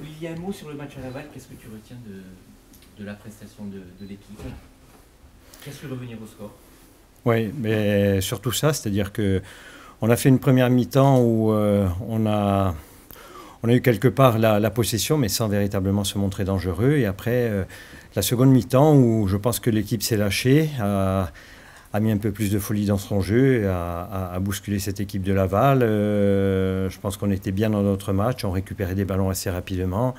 Olivier, un mot sur le match à Laval. Qu'est-ce que tu retiens de, de la prestation de, l'équipe? Qu'est-ce que revenir au score? Oui, mais surtout ça, c'est-à-dire que on a fait une première mi-temps où euh, on, a, on a eu quelque part la, possession, mais sans véritablement se montrer dangereux. Et après, euh, la seconde mi-temps où je pense que l'équipe s'est lâchée, a, mis un peu plus de folie dans son jeu, a, bousculé cette équipe de Laval. Euh, je pense qu'on était bien dans notre match, on récupérait des ballons assez rapidement.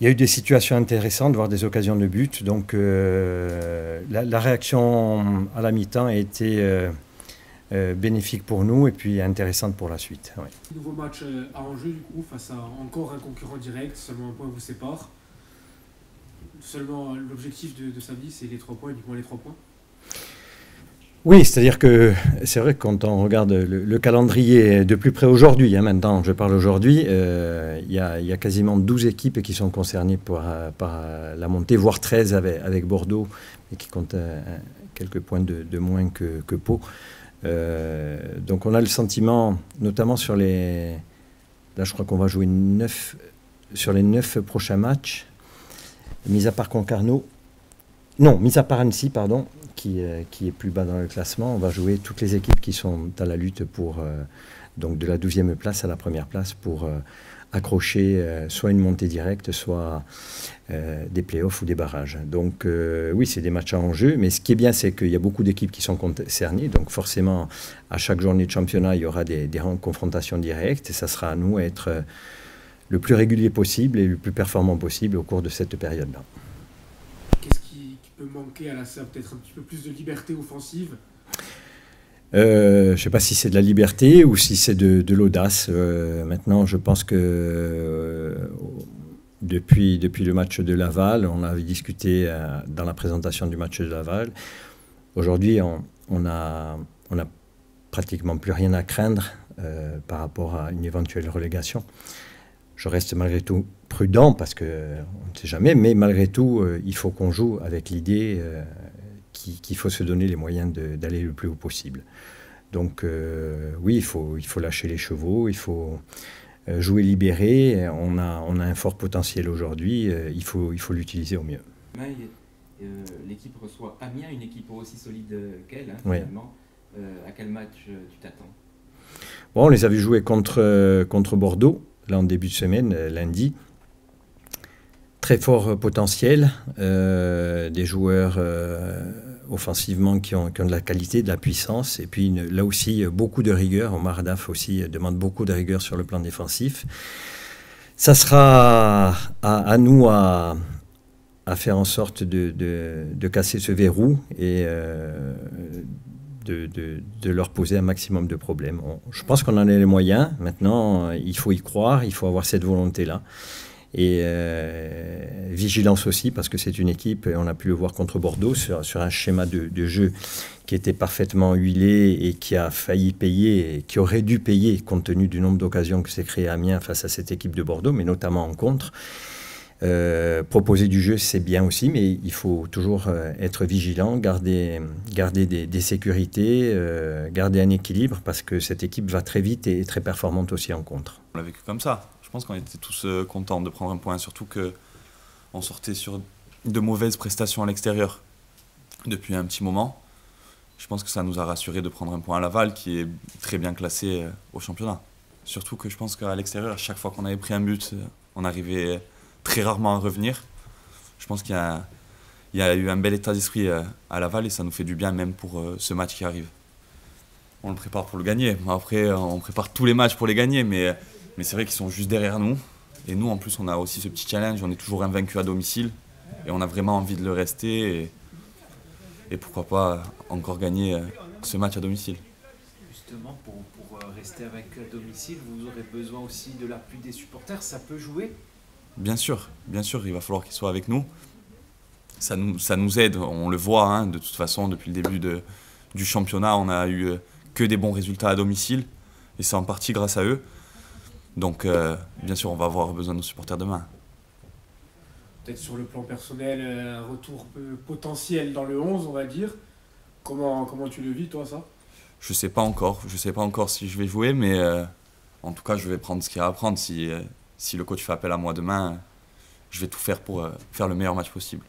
Il y a eu des situations intéressantes, voire des occasions de but. Donc euh, la, réaction à la mi-temps a été euh, bénéfique pour nous et puis intéressante pour la suite. Ouais. Nouveau match à enjeu du coup face à encore un concurrent direct, seulement un point vous sépare. Seulement l'objectif de, de samedi c'est les trois points, uniquement les trois points. Oui, c'est-à-dire que c'est vrai que quand on regarde le, le, calendrier de plus près aujourd'hui, hein, maintenant je parle aujourd'hui, euh, il y, a quasiment 12 équipes qui sont concernées par, la montée, voire 13 avec, Bordeaux, et qui comptent euh, quelques points de, de moins que, que Pau. Euh, donc on a le sentiment, notamment sur les... Là je crois qu'on va jouer 9, sur les 9 prochains matchs, mis à part Concarneau, non, mis à part Annecy, pardon, qui, euh, qui, est plus bas dans le classement, on va jouer toutes les équipes qui sont à la lutte pour, euh, donc de la 12e place à la première place pour euh, accrocher soit une montée directe, soit euh, des playoffs ou des barrages. Donc oui, c'est des matchs à enjeu, mais ce qui est bien, c'est qu'il y a beaucoup d'équipes qui sont concernées, donc forcément, à chaque journée de championnat, il y aura des, des confrontations directes, et ça sera à nous être le plus régulier possible et le plus performant possible au cours de cette période-là peut manquer à la SER Peut-être un petit peu plus de liberté offensive euh, je ne sais pas si c'est de la liberté ou si c'est de, l'audace. Euh, maintenant, je pense que euh, depuis, depuis le match de Laval, on avait discuté dans la présentation du match de Laval. Aujourd'hui, on, on, on a pratiquement plus rien à craindre par rapport à une éventuelle relégation. Je reste malgré tout prudent parce qu'on ne sait jamais, mais malgré tout, euh, il faut qu'on joue avec l'idée euh, qu'il qu faut se donner les moyens d'aller le plus haut possible. Donc euh, oui, il faut, il faut lâcher les chevaux, il faut euh, jouer libéré. On a, on a un fort potentiel aujourd'hui, euh, il faut il faut l'utiliser au mieux. L'équipe reçoit Amiens, une équipe aussi solide qu'elle, hein, oui. finalement. à quel match tu t'attends? Bon, on les a vus jouer contre, contre Bordeaux, là en début de semaine, lundi très fort potentiel, euh, des joueurs euh, offensivement qui ont, de la qualité, de la puissance, et puis là aussi beaucoup de rigueur. Omar Daf aussi demande beaucoup de rigueur sur le plan défensif. Ça sera à, nous à, faire en sorte de, casser ce verrou et euh, de, leur poser un maximum de problèmes. Je pense qu'on en a les moyens. Maintenant, il faut y croire, il faut avoir cette volonté-là et euh, vigilance aussi parce que c'est une équipe, et on a pu le voir contre Bordeaux, sur, un schéma de, jeu qui était parfaitement huilé et qui a failli payer, qui aurait dû payer compte tenu du nombre d'occasions que s'est créé Amiens face à cette équipe de Bordeaux, mais notamment en contre. Euh, proposer du jeu, c'est bien aussi, mais il faut toujours euh, être vigilant, garder, garder des, sécurités, euh, garder un équilibre, parce que cette équipe va très vite et très performante aussi en contre. On l'a vécu comme ça. Je pense qu'on était tous contents de prendre un point, surtout que on sortait sur de mauvaises prestations à l'extérieur depuis un petit moment. Je pense que ça nous a rassuré de prendre un point à Laval, qui est très bien classé au championnat. Surtout que je pense qu'à l'extérieur, à chaque fois qu'on avait pris un but, on arrivait très rarement à revenir. Je pense qu'il y, a eu un bel état d'esprit à Laval et ça nous fait du bien même pour ce match qui arrive. On le prépare pour le gagner. Après, on prépare tous les matchs pour les gagner, mais c'est vrai qu'ils sont juste derrière nous. Et nous, en plus, on a aussi ce petit challenge. On est toujours invaincu à domicile. Et on a vraiment envie de le rester. Et, pourquoi pas encore gagner euh, ce match à domicile. Justement, pour, pour rester invaincu à domicile, vous aurez besoin aussi de l'appui des supporters. Ça peut jouer Bien sûr, bien sûr, il va falloir qu'ils soient avec nous. Ça nous, ça nous aide, on le voit, hein, de toute façon, depuis le début de, du championnat, on a eu que des bons résultats à domicile. Et c'est en partie grâce à eux. Donc, euh, bien sûr, on va avoir besoin de nos supporters demain. Peut-être sur le plan personnel, un retour potentiel dans le 11, on va dire. Comment, comment tu le vis, toi, ça? Je sais pas encore. Je sais pas encore si je vais jouer, mais euh, en tout cas, je vais prendre ce qu'il y a à prendre. Si, euh, si le coach fait appel à moi demain, je vais tout faire pour euh, faire le meilleur match possible.